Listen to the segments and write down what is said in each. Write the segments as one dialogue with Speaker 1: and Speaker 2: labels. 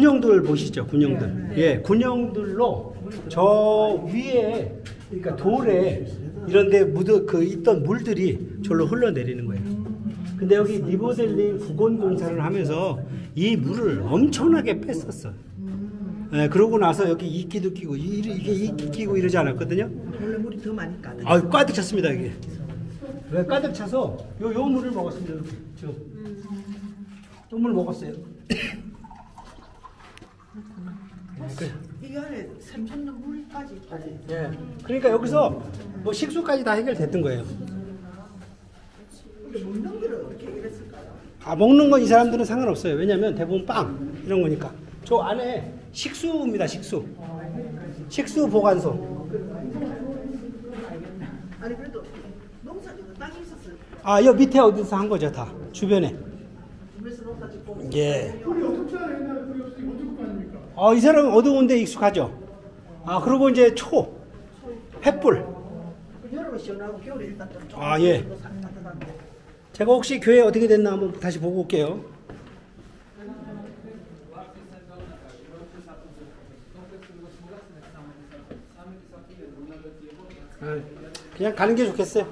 Speaker 1: 군용들 보시죠, 군용들. 예, 군용들로 저 위에, 그러니까 돌에 이런데 묻어 그 있던 물들이 절로 흘러내리는 거예요. 근데 여기 리모델링 복원 공사를 하면서 이 물을 엄청나게 뺐었어. 예, 그러고 나서 여기 이끼도 끼고 이- 이게 이끼 끼고 이러지 않았거든요.
Speaker 2: 원래 물이 더 많이 까다.
Speaker 1: 아, 가득 찼습니다 이게. 왜 가득 차서 요, 요 물을 먹었습니다. 이렇게. 저. 요물 먹었어요.
Speaker 2: 이 안에 샘솟는 물까지 있다니.
Speaker 1: 예. 그러니까 여기서 뭐 식수까지 다 해결됐던 거예요.
Speaker 2: 근데 먹는 거를 어떻게 이랬을까요?
Speaker 1: 아, 먹는 건 이 사람들은 상관없어요. 왜냐면 대부분 빵 이런 거니까. 저 안에 식수입니다. 식수. 식수 보관소.
Speaker 2: 아니 그래도 농사 짓는 땅이 있었어요.
Speaker 1: 아, 여 밑에 어디서 한 거죠, 다. 주변에.
Speaker 2: 집에서 농사 짓고.
Speaker 1: 예.
Speaker 3: 우리 어떻게 알아요? 옛날에 우리 어떻게 거 아닙니까?
Speaker 1: 어, 이 사람은 어두운 데 익숙하죠. 아, 그리고 이제 초,
Speaker 2: 조금
Speaker 1: 아, 예. 제가 혹시 교회 어떻게 됐나 한번 다시 보고 올게요. 아, 그냥 가는 게 좋겠어요.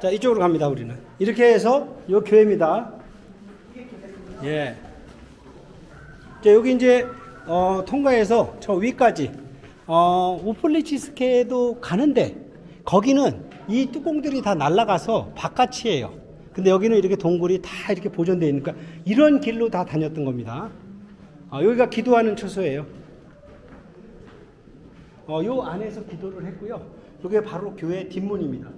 Speaker 1: 자, 이쪽으로 갑니다, 우리는. 이렇게 해서 요 교회입니다. 예. 자, 여기 이제 어, 통과해서 저 위까지 어, 우플리치스케도 가는데 거기는 이 뚜껑들이 다 날아가서 바깥이에요. 근데 여기는 이렇게 동굴이 다 이렇게 보존되어 있으니까 이런 길로 다 다녔던 겁니다. 아, 여기가 기도하는 처소예요. 어, 요 안에서 기도를 했고요. 이게 바로 교회 뒷문입니다.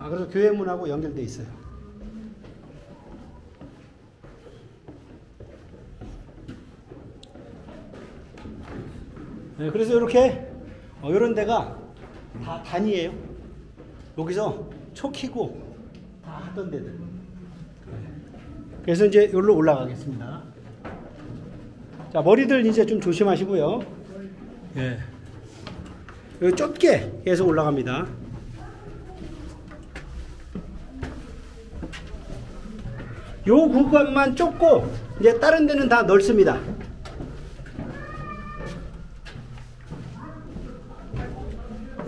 Speaker 1: 아, 그래서 교회 문하고 연결돼 있어요. 네, 그래서 이렇게 어, 이런 데가 다 단이에요. 여기서 초 키고 다 하던 데들. 네. 그래서 이제 여기로 올라가겠습니다. 자 머리들 이제 좀 조심하시고요. 예. 여기 좁게 계속 올라갑니다. 요 구간만 좁고 이제 다른 데는 다 넓습니다.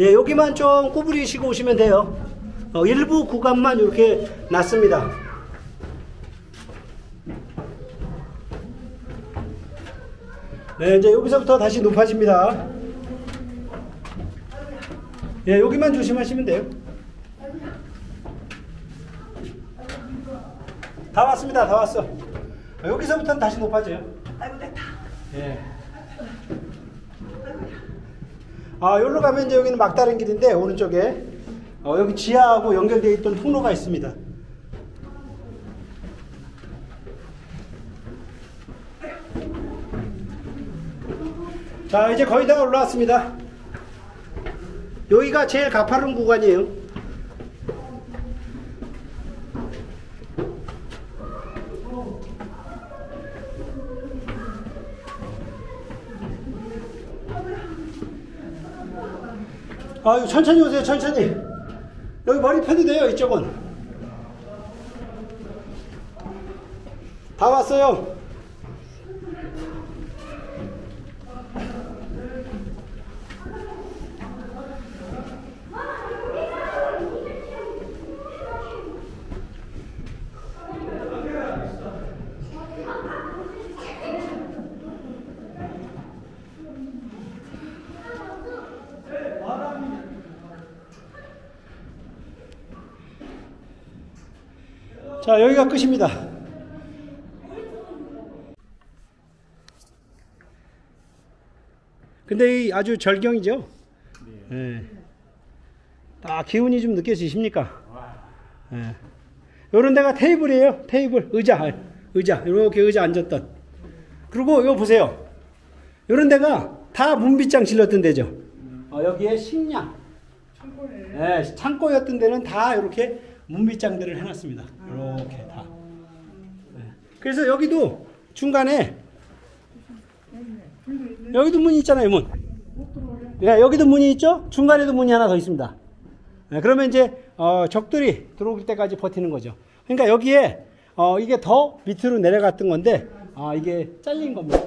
Speaker 1: 예, 여기만 좀 구부리시고 오시면 돼요. 어, 일부 구간만 이렇게 놨습니다. 네, 이제 여기서부터 다시 높아집니다. 예, 여기만 조심하시면 돼요. 다 왔습니다. 다 왔어. 어, 여기서부터는 다시 높아져요.
Speaker 2: 아이고 됐다.
Speaker 1: 예. 아, 여기로 가면 이제 여기는 막다른 길인데 오른쪽에 어, 여기 지하하고 연결되어 있던 통로가 있습니다. 자, 이제 거의 다 올라왔습니다. 여기가 제일 가파른 구간이에요. 아, 천천히 오세요, 천천히. 여기 머리 펴도 돼요, 이쪽은. 다 왔어요. 자, 여기가 끝입니다. 근데 이 아주 절경이죠? 네. 딱 기운이 좀 느껴지십니까? 네. 요런 데가 테이블이에요. 테이블, 의자, 의자. 이렇게 의자 앉았던. 그리고 이거 보세요. 요런 데가 다 문빗장 질렀던 데죠. 어, 여기에 식량. 네, 창고였던 데는 다 이렇게 문빗장들을 해놨습니다. 이렇게 다. 네. 그래서 여기도 중간에 여기도 문이 있잖아요, 문. 네, 여기도 문이 있죠? 중간에도 문이 하나 더 있습니다. 네, 그러면 이제 어, 적들이 들어올 때까지 버티는 거죠. 그러니까 여기에 어, 이게 더 밑으로 내려갔던 건데 아 이게 잘린 겁니다.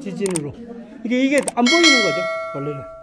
Speaker 1: 지진으로. 이게 이게 안 보이는 거죠 원래는.